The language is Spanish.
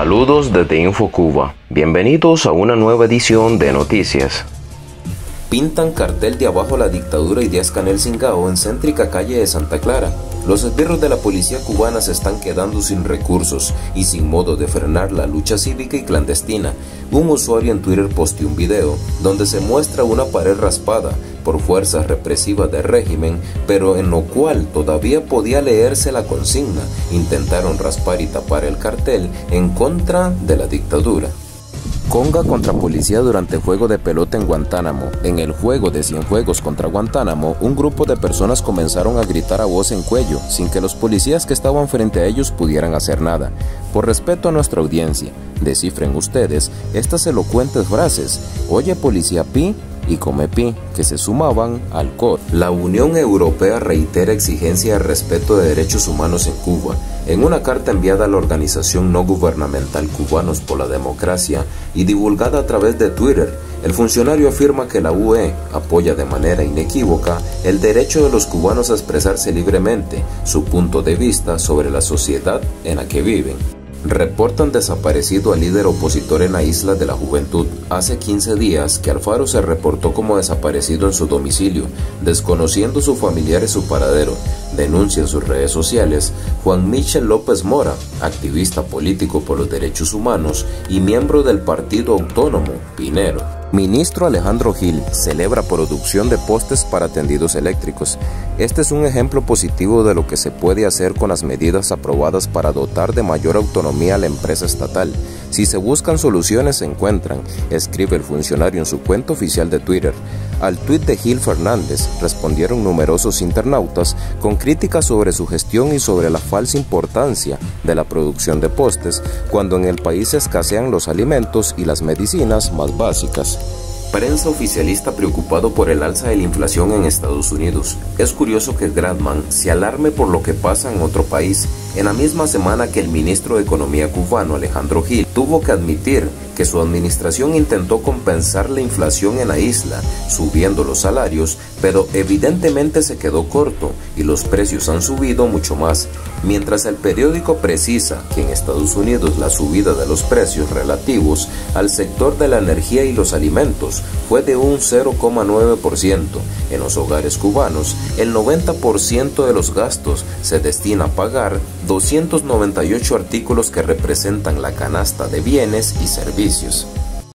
Saludos desde InfoCuba. Bienvenidos a una nueva edición de Noticias. Pintan cartel de abajo la dictadura y Díaz Canel Singao en céntrica calle de Santa Clara. Los esbirros de la policía cubana se están quedando sin recursos y sin modo de frenar la lucha cívica y clandestina. Un usuario en Twitter posteó un video donde se muestra una pared raspada por fuerzas represivas del régimen, pero en lo cual todavía podía leerse la consigna. Intentaron raspar y tapar el cartel en contra de la dictadura. Conga contra policía durante juego de pelota en Guantánamo. En el juego de Cienfuegos contra Guantánamo, un grupo de personas comenzaron a gritar a voz en cuello, sin que los policías que estaban frente a ellos pudieran hacer nada. Por respeto a nuestra audiencia, descifren ustedes estas elocuentes frases. Oye policía Pi, y Comepi, que se sumaban al COD. La Unión Europea reitera exigencia de respeto de derechos humanos en Cuba. En una carta enviada a la organización no gubernamental Cubanos por la Democracia y divulgada a través de Twitter, el funcionario afirma que la UE apoya de manera inequívoca el derecho de los cubanos a expresarse libremente su punto de vista sobre la sociedad en la que viven. Reportan desaparecido al líder opositor en la isla de la Juventud. Hace 15 días que Alfaro se reportó como desaparecido en su domicilio, desconociendo su familiar y su paradero. Denuncia en sus redes sociales Juan Michel López Mora, activista político por los derechos humanos y miembro del Partido Autónomo Pinero. Ministro Alejandro Gil celebra producción de postes para tendidos eléctricos. Este es un ejemplo positivo de lo que se puede hacer con las medidas aprobadas para dotar de mayor autonomía a la empresa estatal. Si se buscan soluciones se encuentran, escribe el funcionario en su cuenta oficial de Twitter. Al tuit de Gil Fernández respondieron numerosos internautas con críticas sobre su gestión y sobre la falsa importancia de la producción de postes cuando en el país escasean los alimentos y las medicinas más básicas. Prensa oficialista preocupado por el alza de la inflación en Estados Unidos. Es curioso que Gradman se alarme por lo que pasa en otro país, en la misma semana que el ministro de Economía cubano Alejandro Gil tuvo que admitir que su administración intentó compensar la inflación en la isla, subiendo los salarios, pero evidentemente se quedó corto y los precios han subido mucho más. Mientras el periódico precisa que en Estados Unidos la subida de los precios relativos al sector de la energía y los alimentos fue de un 0,9%. En los hogares cubanos, el 90% de los gastos se destina a pagar 298 artículos que representan la canasta de bienes y servicios. Celsius.